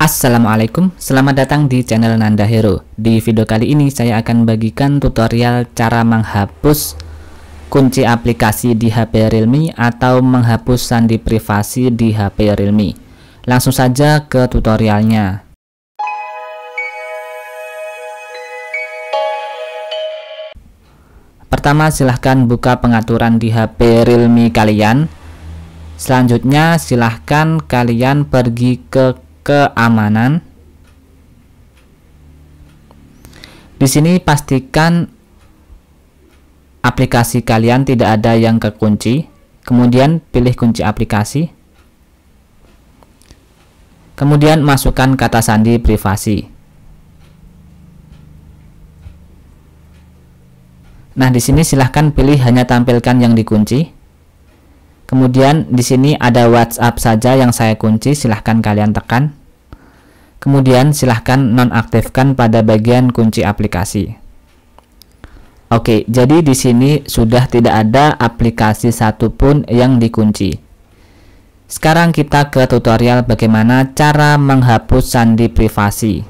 Assalamualaikum, selamat datang di channel Nanda Hero. Di video kali ini saya akan bagikan tutorial cara menghapus kunci aplikasi di HP Realme atau menghapus sandi privasi di HP Realme. Langsung saja ke tutorialnya. Pertama silahkan buka pengaturan di HP Realme kalian. Selanjutnya silahkan kalian pergi ke keamanan. Di sini pastikan aplikasi kalian tidak ada yang kekunci. Kemudian pilih kunci aplikasi. Kemudian masukkan kata sandi privasi. Nah, di sini silahkan pilih hanya tampilkan yang dikunci. Kemudian di sini ada WhatsApp saja yang saya kunci, silahkan kalian tekan. Kemudian silahkan nonaktifkan pada bagian kunci aplikasi. Oke, jadi di sini sudah tidak ada aplikasi satupun yang dikunci. Sekarang kita ke tutorial bagaimana cara menghapus sandi privasi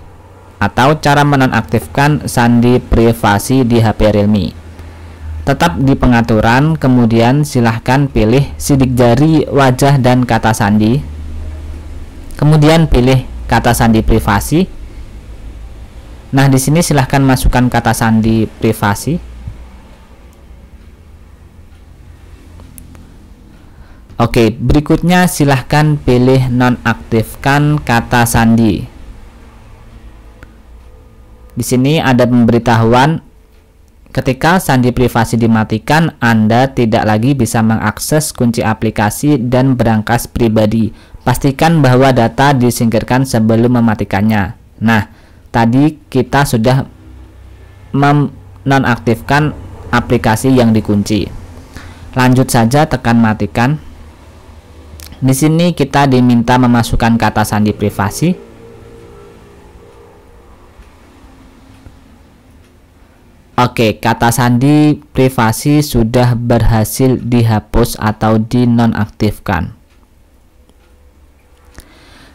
atau cara menonaktifkan sandi privasi di HP Realme tetap di pengaturan kemudian silahkan pilih sidik jari wajah dan kata sandi kemudian pilih kata sandi privasi nah di sini silahkan masukkan kata sandi privasi Oke, berikutnya silahkan pilih nonaktifkan kata sandi. Di sini ada pemberitahuan Ketika sandi privasi dimatikan, Anda tidak lagi bisa mengakses kunci aplikasi dan berangkas pribadi. Pastikan bahwa data disingkirkan sebelum mematikannya. Nah, tadi kita sudah menonaktifkan aplikasi yang dikunci. Lanjut saja tekan matikan. Di sini kita diminta memasukkan kata sandi privasi Oke, kata sandi privasi sudah berhasil dihapus atau dinonaktifkan.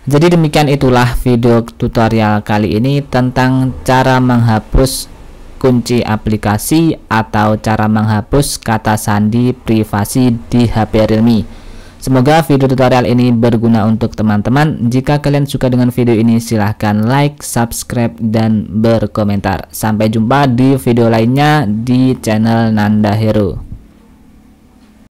Jadi demikian itulah video tutorial kali ini tentang cara menghapus kunci aplikasi atau cara menghapus kata sandi privasi di HP Realme. Semoga video tutorial ini berguna untuk teman-teman. Jika kalian suka dengan video ini silahkan like, subscribe, dan berkomentar. Sampai jumpa di video lainnya di channel Nanda Hero.